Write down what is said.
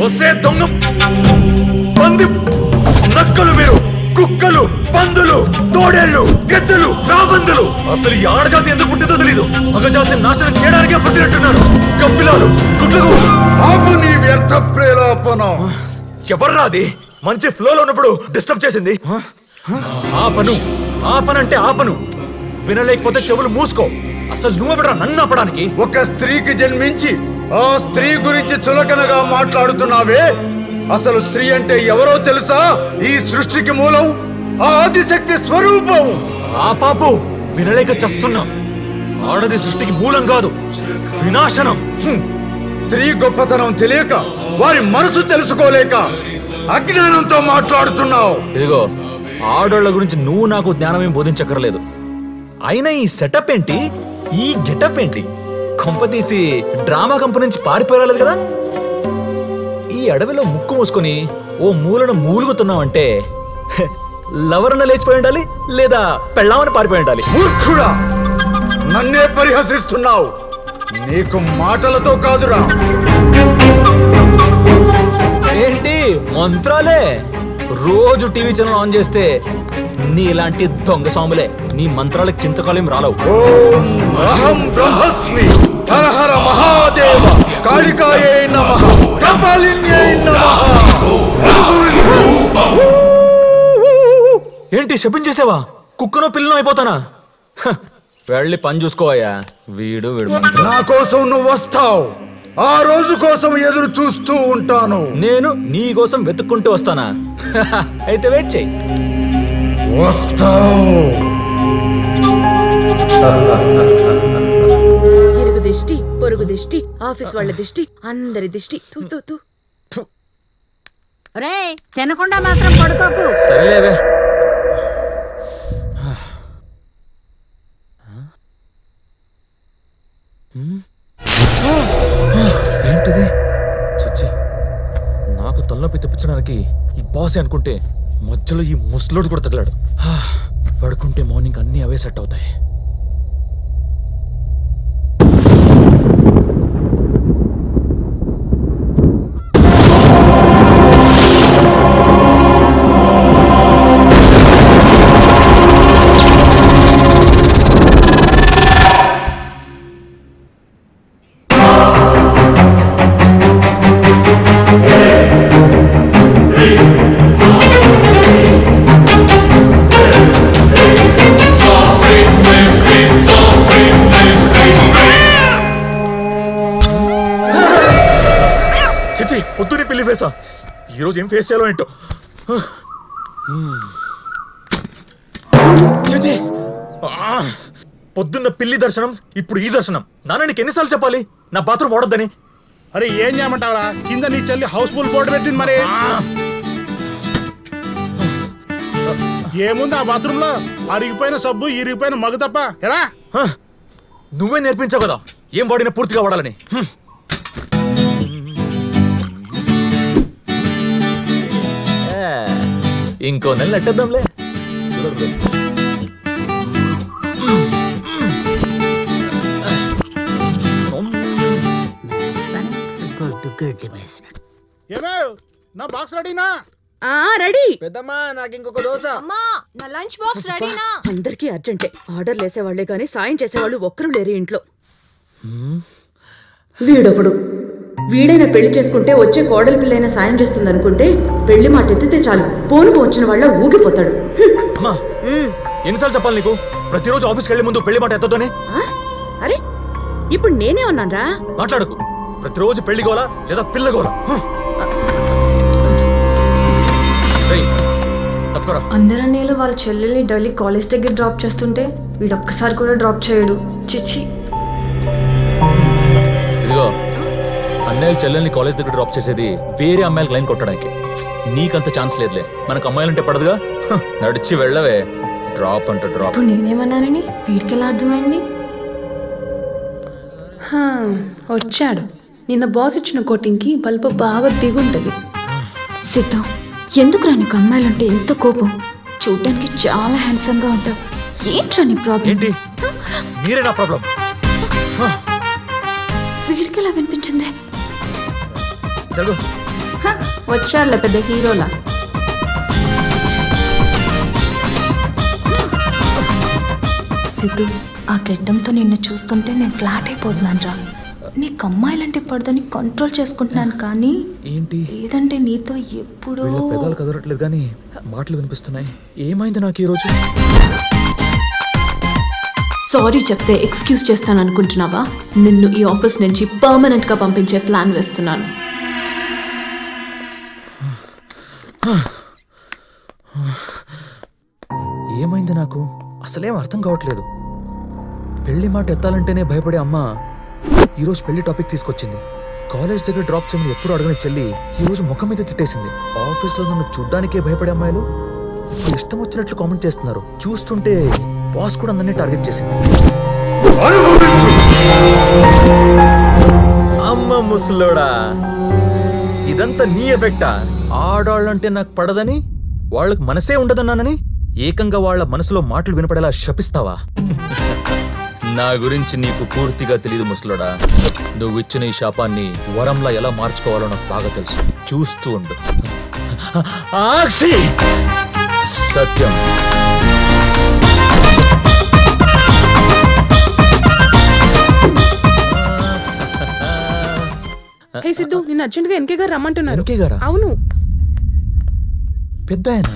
వస్తే దొంగ పంది నక్కలు మీరు. కుక్కలు పందులు తోడేళ్ళు గద్దలు రాబందులు. అసలు ఈ ఆడజాతి ఎందుకు పుట్టిందో తెలీదు. మగజాతిని నాశనం చేయడానికే పుట్టినట్టున్నారు. కప్పిలాలు గుడ్లకు ఆపు నీ వ్యర్థ ప్రేలాపన. ఎవర్రా అది? మంచి ఫ్లోలో ఉన్నప్పుడు డిస్టర్బ్ చేసింది. ఆపను. ఆపనంటే ఆపను. వినలేకపోతే చెవులు మూసుకో. అసలు నువ్వెవరా నన్ను ఆపడానికి? ఒక స్త్రీకి జన్మించి ఆ స్త్రీ గురించి చులకనగా మాట్లాడుతున్నావే? అసలు స్త్రీ అంటే ఎవరో తెలుసా? ఈ సృష్టికి మూలం ఆ ఆదిశక్తి స్వరూపం. ఆ పాపు వినలేక చస్తున్నా. ఆడది సృష్టికి మూలం కాదు వినాశనం. స్త్రీ గొప్పతనం తెలియక వారి మనసు తెలుసుకోలేక అజ్ఞానంతో మాట్లాడుతున్నావు. ఇదిగో ఆడోళ్ళ గురించి నువ్వు నాకు జ్ఞానమేం బోధించక్కర్లేదు. అయినా ఈ సెటప్ ఏంటి? ఈ గెటప్ ఏంటి? కొంపతీసి డ్రామా కంపెనీ నుంచి పారిపోరాలేదు కదా? ఈ అడవిలో ముక్కు మూసుకొని ఓ మూలను మూలుగుతున్నావంటే లవరన లేచిపోయి ఉండాలి లేదా పెళ్ళామని పారిపోయి ఉండాలి? మూర్ఖుడా! నన్నే పరిహసిస్తున్నావు. నీకు మాటలతో కాదురా. ఏంటి? మంత్రాలే? రోజు టీవీ ఛానల్ ఆన్ చేస్తే నీ ఇలాంటి దొంగ సాములే. నీ మంత్రాలకు చింతకాలేం రాలవు. ఓం అహం బ్రహ్మస్మి హర హర మహాదేవ కాళికాయే నమః కపాలిన్యై నమః ఏంటి శపించేసావా కుక్కనో పిల్లనో అయిపోతానా? వెళ్ళి పని చూసుకోవయ్యా వీడు వీడు మంత్రం. నా కోసం నువ్వు వస్తావు. ఆ రోజు కోసం ఎదురు చూస్తూ ఉంటాను. నేను నీ కోసం వెతుక్కుంటూ వస్తానా? అయితే వెయిట్ వస్తావు. ఇరుగు దిష్టి పొరుగు దిష్టి ఆఫీస్ వాళ్ళ దిష్టి అందరి దిష్టి. తూ తూ తూ. రే తినకుండా మాత్రం పడుకోకు. సరేలేవే. ఏంటిది? చచ్చి. నాకు తలనొప్పి తెప్పించడానికి ఈ బాసే అనుకుంటే మధ్యలో ఈ ముసలోడు కూడా తగలాడు. పడుకుంటే మార్నింగ్ అన్నీ అవే సెట్ అవుతాయి. ఫేసా ఈరోజు ఏం ఫేస్ చేయాలో ఏంటో. చిచి! పొద్దున్న పిల్లి దర్శనం ఇప్పుడు ఈ దర్శనం. నాన్న నీకు ఎన్నిసార్లు చెప్పాలి? నా బాత్రూమ్ వాడొద్దని. అరే ఏం చేయమంటావరా? కింద నీ చెల్లి హౌస్ఫుల్ బోర్డు పెట్టింది మరి. ఏముంది ఆ బాత్రూమ్లో అరిగిపోయిన సబ్బు ఇరిగిపోయిన మగ తప్ప. ఎలా? హ! నువ్వే నేర్పించావు కదా. ఏం వాడినా పూర్తిగా వాడాలని. ఇంకో నెల నెట్టేద్దాంలే. గుడ్డు గడ్డి వేసినట్టు ఏమే నా బాక్స్ రెడీనా ఆ రెడీ పెద్దమ్మా నాకు ఇంకొక దోశ. అమ్మా నా లంచ్ బాక్స్ రెడీనా అందరికీ అర్జెంటే. ఆర్డర్ వేసేవాళ్ళే కానీ సాయం చేసేవాళ్ళు ఒక్కరూ లేరు ఇంట్లో. వీడొకడు. వీడైనా పెళ్ళి చేసుకుంటే వచ్చే కోడలి పిల్లైనా సాయం చేస్తుంది అనుకుంటే పెళ్ళి మాట ఎత్తితే చాలు. పోనుకు వచ్చిన వాళ్ళ ఊగిపోతాడు. అమ్మా ఎన్నిసార్లు చెప్పాలి నీకు? ప్రతిరోజు ఆఫీస్కి వెళ్ళే ముందు పెళ్ళి మాట ఎత్తొద్దని? ఆ? అరే ఇప్పుడు నేనే ఉన్నానరా. మాట్లాడకు. ప్రతిరోజు పెళ్ళి గోలా లేదా పిల్ల గోలా? తప్పుకోరా. అందరన్నీళ్ళు వాళ్ళ చెల్లెల్ని డైలీ కాలేజ్ దగ్గర డ్రాప్ చేస్తుంటే వీడు ఒక్కసారి కూడా డ్రాప్ చేయడు. చిచ్చి. అన్నయ్య చెల్లెల్ని కాలేజ్ దగ్గర డ్రాప్ చేసేది వేరే అమ్మాయిలకు లైన్ కొట్టడానికి. నీకంత ఛాన్స్ లేదులే. మనకు అమ్మాయిలంటే పడదుగా? నడిచి వెళ్ళవే. డ్రాప్ అంట డ్రాప్. ఇప్పుడు నేనేమన్నానని? వీడికి ఎలా అర్థమైంది? హా, వచ్చాడు. నిన్న బాస్ ఇచ్చిన కోటింగ్కి బల్బు బాగా దిగుంటది. సిద్ధు ఎందుకురా నీకు అమ్మాయిలంటే ఎంత కోపం? చూడ్డానికి చాలా హ్యాండ్సమ్గా ఉంటావు. ఏంట్రా నీ ప్రాబ్లం ఏంటి? మీరే నా ప్రాబ్లం చదువు. వచ్చాడులే పెద్ద హీరోలా. సిద్ధు ఆ గెడ్డంతో నిన్ను చూస్తుంటే నేను ఫ్లాట్ అయిపోతున్నాను రా. నీకు అమ్మాయిలంటే పడదని కంట్రోల్ చేసుకుంటున్నాను కానీ ఏంటి? లేదంటే నీతో ఎప్పుడో పెదాలు కదలట్లేదు కానీ మాటలు వినిపిస్తున్నాయి. ఏమైంది నాకు ఈ రోజు? సారీ చెప్తే ఎక్స్క్యూజ్ చేస్తాను అనుకుంటున్నావా? నిన్ను ఈ ఆఫీస్ నుంచి పర్మనెంట్గా పంపించే ప్లాన్ వేస్తున్నాను. ఏమైంది నాకు? అసలేం అర్థం కావట్లేదు. పెళ్ళి మాట ఎత్తాలంటేనే భయపడే అమ్మ ఈరోజు పెళ్ళి టాపిక్ తీసుకొచ్చింది. కాలేజ్ దగ్గర డ్రాప్ చేయమని ఎప్పుడు అడగని చెల్లి ఈరోజు ముఖం మీద తిట్టేసింది. ఆఫీస్లో నన్ను చూడ్డానికే భయపడే అమ్మాయిలు? ఇష్టం వచ్చినట్లు కామెంట్ చేస్తున్నారు. చూస్తుంటే బాస్ కూడా నన్నే టార్గెట్ చేసింది. అమ్మ ముసలోడా ఇదంతా నీ ఎఫెక్టా? ఆడాళ్ళంటే నాకు పడదని? వాళ్ళకి మనసే ఉండదన్నానని? ఏకంగా వాళ్ళ మనసులో మాటలు వినపడేలా శపిస్తావా? నా గురించి నీకు పూర్తిగా తెలియదు ముసలోడా. నువ్వు ఇచ్చిన ఈ శాపాన్ని వరంలా ఎలా మార్చుకోవాలో నాకు బాగా తెలుసు. చూస్తూ ఉండు. సత్యం. సిద్ధు నిన్ను అర్జెంట్గా ఎన్కే గారు రమ్మంటున్నారు? అవును. పెద్ద ఆయన